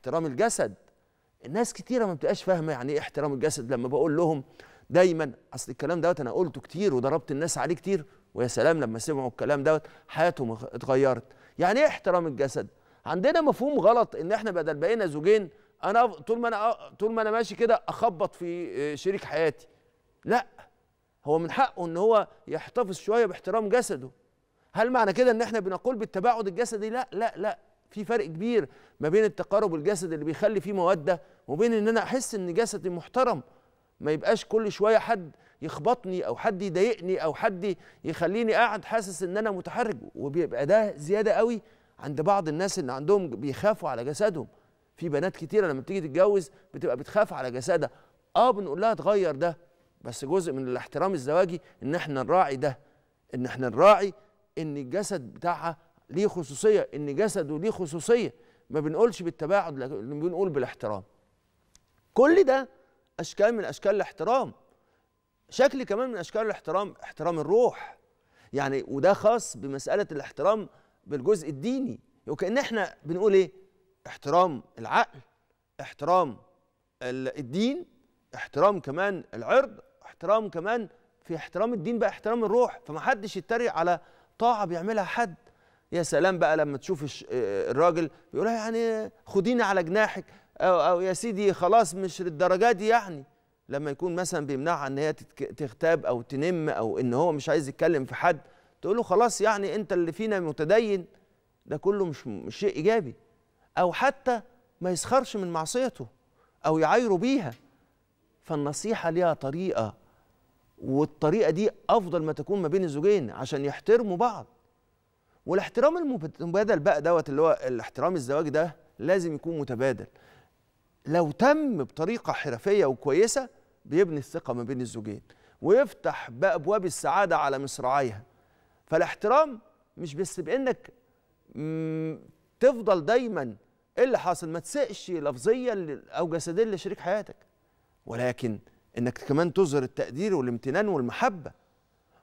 احترام الجسد. الناس كتيرة ما بتبقاش فاهمة يعني إيه احترام الجسد. لما بقول لهم دايما أصل الكلام دوت أنا قلته كتير وضربت الناس عليه كتير ويا سلام لما سمعوا الكلام دوت حياتهم اتغيرت. يعني إيه احترام الجسد؟ عندنا مفهوم غلط إن إحنا بدل بقينا زوجين أنا طول ما أنا طول ما أنا ماشي كده أخبط في شريك حياتي. لأ هو من حقه إن هو يحتفظ شوية باحترام جسده. هل معنى كده إن إحنا بنقول بالتباعد الجسدي؟ لأ لأ لأ. في فرق كبير ما بين التقارب الجسدي اللي بيخلي فيه مودة وبين إن أنا أحس إن جسدي محترم. ما يبقاش كل شوية حد يخبطني أو حد يضايقني أو حد يخليني قاعد حاسس إن أنا متحرج. وبيبقى ده زيادة قوي عند بعض الناس اللي عندهم بيخافوا على جسدهم. في بنات كتيرة لما بتيجي تتجوز بتبقى بتخاف على جسدها. آه بنقول لها تغير ده بس جزء من الاحترام الزواجي إن إحنا نراعي ده. إن إحنا نراعي إن الجسد بتاعها ليه خصوصية إن جسده ليه خصوصية. ما بنقولش بالتباعد لكن بنقول بالاحترام. كل ده أشكال من أشكال الاحترام. شكل كمان من أشكال الاحترام احترام الروح. يعني وده خاص بمسألة الاحترام بالجزء الديني. وكأن إحنا بنقول إيه؟ احترام العقل احترام الدين احترام كمان العرض احترام كمان في احترام الدين بقى احترام الروح. فما حدش يتريق على طاعة بيعملها حد. يا سلام بقى لما تشوف الراجل بيقول يعني خديني على جناحك أو, أو يا سيدي خلاص مش للدرجة دي يعني. لما يكون مثلا بيمنعها إن هي تغتاب أو تنم أو إن هو مش عايز يتكلم في حد تقول له خلاص يعني أنت اللي فينا متدين. ده كله مش مش شيء إيجابي. أو حتى ما يسخرش من معصيته أو يعايره بيها. فالنصيحة ليها طريقة والطريقة دي أفضل ما تكون ما بين الزوجين عشان يحترموا بعض. والاحترام المتبادل بقى دوت اللي هو الاحترام الزواج ده لازم يكون متبادل. لو تم بطريقة حرفية وكويسة بيبني الثقة ما بين الزوجين ويفتح بقى ابواب السعادة على مصراعيها. فالاحترام مش بس بإنك تفضل دايما إيه اللي حاصل؟ ما تسقش لفظيا أو جسديا لشريك حياتك. ولكن إنك كمان تظهر التقدير والامتنان والمحبة.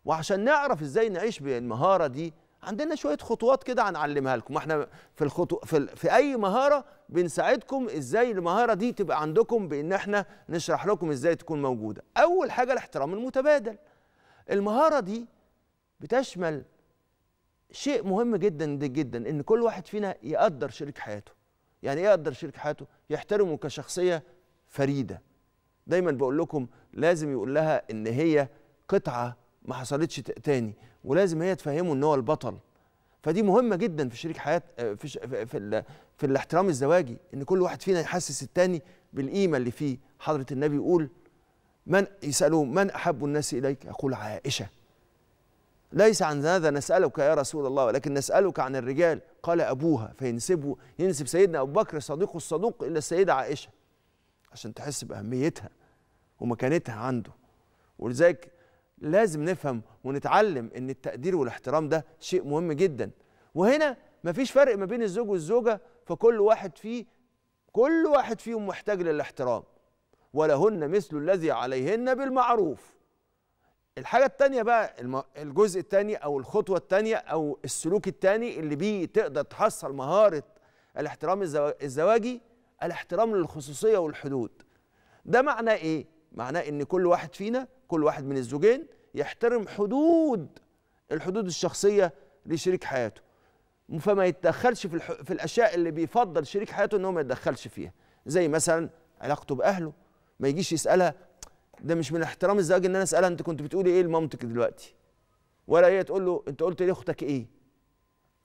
وعشان نعرف إزاي نعيش بالمهارة دي عندنا شوية خطوات كده هنعلمها لكم. إحنا في الخطو في, في أي مهارة بنساعدكم إزاي المهارة دي تبقى عندكم بإن إحنا نشرح لكم إزاي تكون موجودة. أول حاجة الاحترام المتبادل. المهارة دي بتشمل شيء مهم جدا جدا إن كل واحد فينا يقدر شريك حياته. يعني إيه يقدر شريك حياته؟ يحترمه كشخصية فريدة. دايما بقول لكم لازم يقول لها إن هي قطعة ما حصلتش تاني. ولازم هي تفهمه إن هو البطل. فدي مهمة جدا في شريك حياة في في, في, الاحترام الزواجي إن كل واحد فينا يحسس التاني بالقيمة اللي فيه. حضرة النبي يقول من يسألوه من أحب الناس إليك؟ يقول عائشة. ليس عن هذا نسألك يا رسول الله ولكن نسألك عن الرجال. قال أبوها. فينسبه ينسب سيدنا أبو بكر صديقه الصدوق إلى السيدة عائشة عشان تحس بأهميتها ومكانتها عنده. ولذلك لازم نفهم ونتعلم إن التقدير والاحترام ده شيء مهم جدا. وهنا مفيش فرق ما بين الزوج والزوجة فكل واحد فيه كل واحد فيهم محتاج للاحترام. ولهن مثل الذي عليهن بالمعروف. الحاجة التانية بقى الجزء التاني أو الخطوة التانية أو السلوك التاني اللي بيه تقدر تحصل مهارة الاحترام الزواجي الاحترام للخصوصية والحدود. ده معناه إيه؟ معناه إن كل واحد فينا كل واحد من الزوجين يحترم حدود الحدود الشخصية لشريك حياته. فما يتدخلش في, الح... في الأشياء اللي بيفضل شريك حياته إن هو ما يتدخلش فيها. زي مثلا علاقته بأهله ما يجيش يسألها ده مش من احترام الزواج إن أنا أسألها أنت كنت بتقولي إيه لمامتك دلوقتي؟ ولا هي تقول له أنت قلت لاختك إيه؟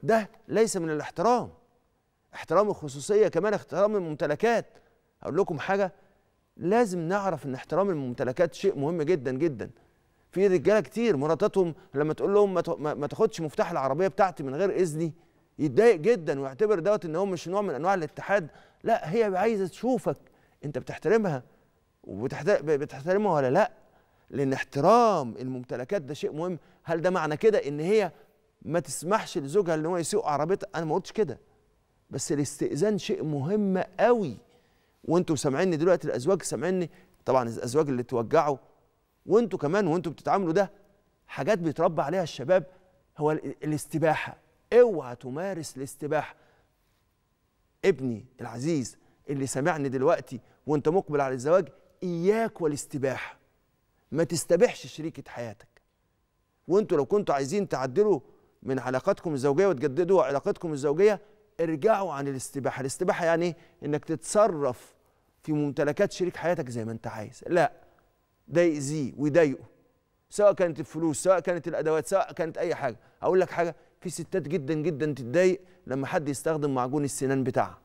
ده ليس من الاحترام. احترام الخصوصية كمان احترام الممتلكات. أقول لكم حاجة لازم نعرف إن احترام الممتلكات شيء مهم جدا جدا. في رجالة كتير مراتاتهم لما تقول لهم ما تاخدش مفتاح العربية بتاعتي من غير إذني يتضايق جدا ويعتبر دوت إن هو مش نوع من أنواع الاتحاد. لا هي عايزة تشوفك أنت بتحترمها وبتحترمها ولا لا. لأن احترام الممتلكات ده شيء مهم. هل ده معنى كده إن هي ما تسمحش لزوجها إن هو يسوق عربيتها؟ أنا ما قلتش كده. بس الاستئذان شيء مهم قوي وأنتم سامعيني دلوقتي الأزواج سامعيني طبعا الأزواج اللي توجعوا وأنتم كمان وأنتم بتتعاملوا ده حاجات بيتربى عليها الشباب هو الاستباحة. اوعى تمارس الاستباحة. ابني العزيز اللي سامعني دلوقتي وانت مقبل على الزواج إياك والاستباحة. ما تستبحش شريكة حياتك. وانتوا لو كنتوا عايزين تعدلوا من علاقاتكم الزوجية وتجددوا علاقتكم الزوجية ارجعوا عن الاستباحة. الاستباحة يعني إيه إنك تتصرف في ممتلكات شريك حياتك زي ما أنت عايز. لا ده يأذيه ويضايقه سواء كانت الفلوس سواء كانت الأدوات سواء كانت أي حاجة. أقول لك حاجة في ستات جدا جدا تتضايق لما حد يستخدم معجون السنان بتاعها.